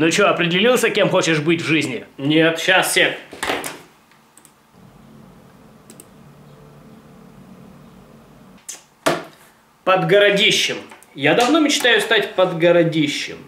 Ну что, определился, кем хочешь быть в жизни? Нет, сейчас, сек. Под городищем. Я давно мечтаю стать под городищем.